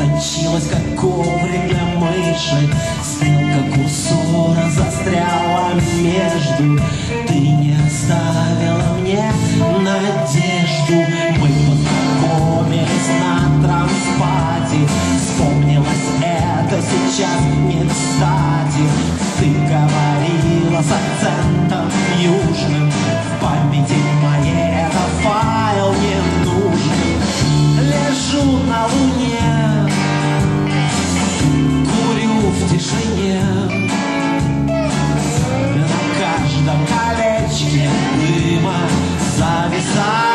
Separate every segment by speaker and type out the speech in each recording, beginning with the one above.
Speaker 1: истончилась, как коврик для мыши. Стрелка курсора застряла между. Ты не оставила мне надежду. Мы познакомились на транспаде, Вспомнилось это сейчас не кстати. жене. На каждом колечке дыма зависает.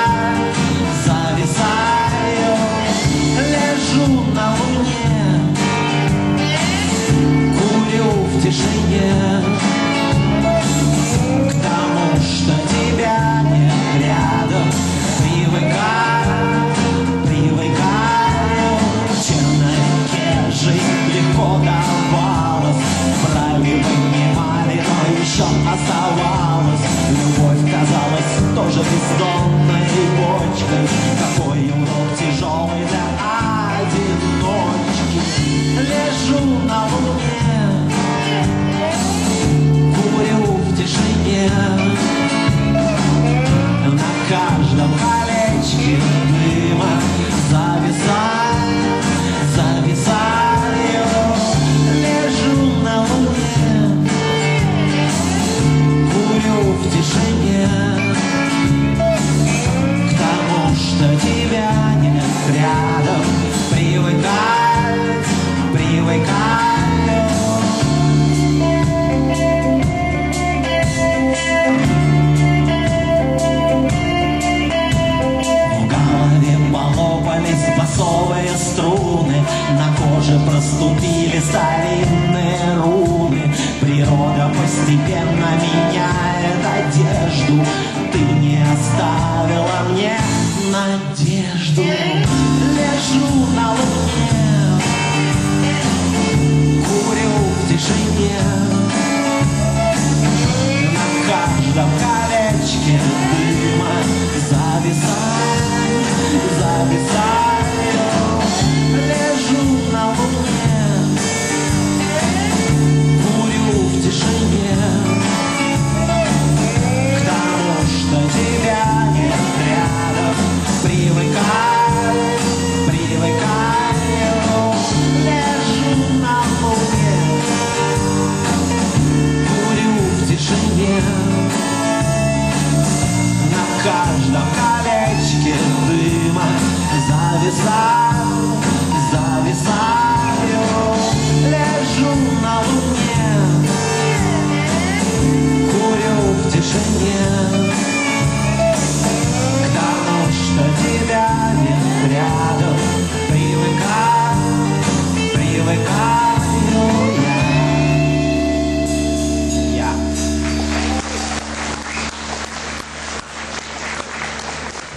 Speaker 1: оставалась Любовь казалась тоже бездонной бочкой Какой урок тяжелый для Наступили старинные руны, природа постепенно меняет одежду. Ты не оставила мне надежду. Лежу на луне, курю в тишине.